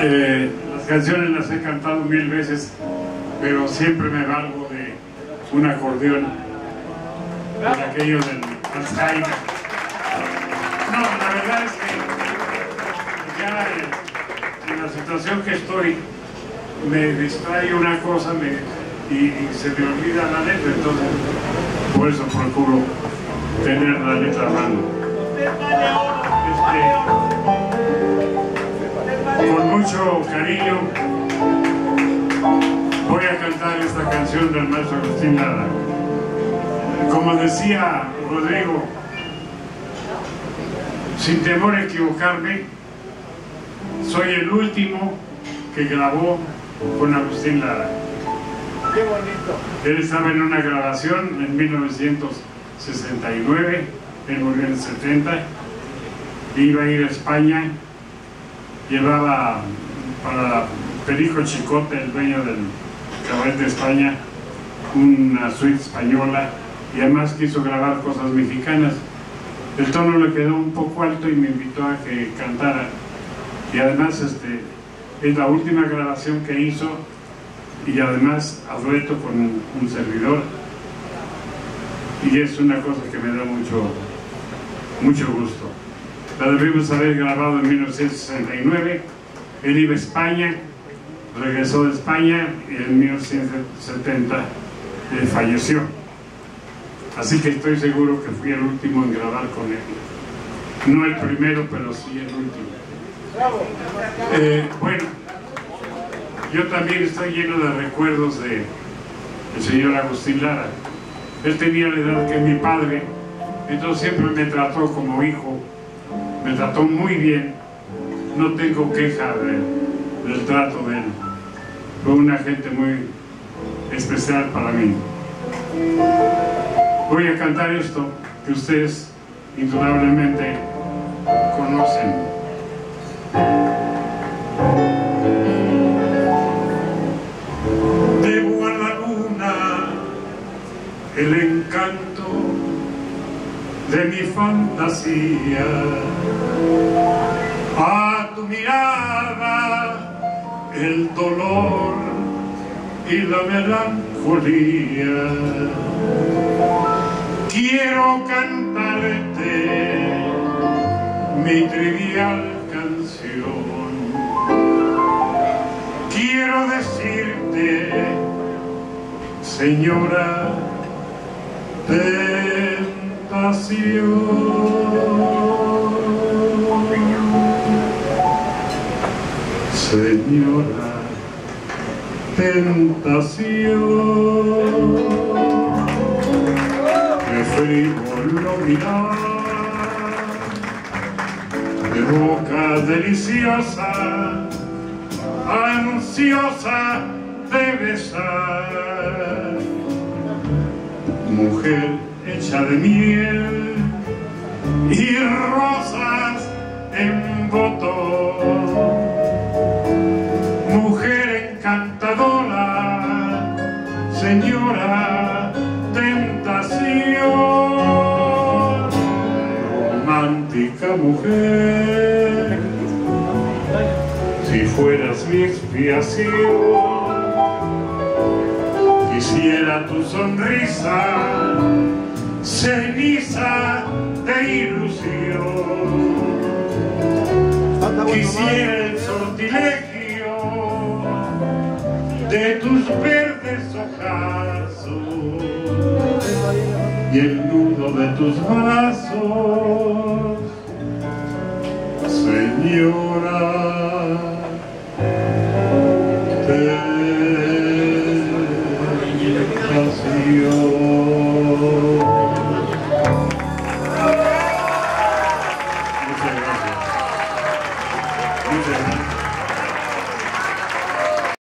Eh, las canciones las he cantado mil veces, pero siempre me valgo de un acordeón por aquello del Alzheimer. No, la verdad es que ya en la situación que estoy me distrae una cosa y se me olvida la letra, entonces por eso procuro tener la letra a mano. Mucho cariño voy a cantar esta canción del maestro Agustín Lara. Como decía Rodrigo, sin temor a equivocarme, soy el último que grabó con Agustín Lara. Qué bonito. Él estaba en una grabación en 1969, él murió en el 70, iba a ir a España, llevaba para Perico Chicote, el dueño del cabaret de España, una suite española y además quiso grabar cosas mexicanas. El tono le quedó un poco alto y me invitó a que cantara. Y además este, es la última grabación que hizo y además a dueto con un, servidor. Y es una cosa que me da mucho, mucho gusto. La debimos haber grabado en 1969. Él iba a España, regresó de España y en 1970 eh, falleció. Así que estoy seguro que fui el último en grabar con él. No el primero, pero sí el último. Eh, bueno, yo también estoy lleno de recuerdos de el señor Agustín Lara. Él tenía la edad que mi padre, entonces siempre me trató como hijo, me trató muy bien. No tengo queja de- del trato de él. Fue una gente muy especial para mí. Voy a cantar esto que ustedes indudablemente conocen. Mi fantasía, a tu mirada el dolor y la melancolía. Quiero cantarte mi trivial canción quiero decirte, señora, Señora, tentación. Que frívolo mirar de boca deliciosa ansiosa de besar. Mujer hecha de miel y rosas en botón. Mujer encantadora, señora tentación. Romántica mujer si fueras mi expiación, quisiera tu sonrisa, ceniza de ilusión. Quisiera el sortilegio de tus verdes ojazos y el nudo de tus brazos, señora.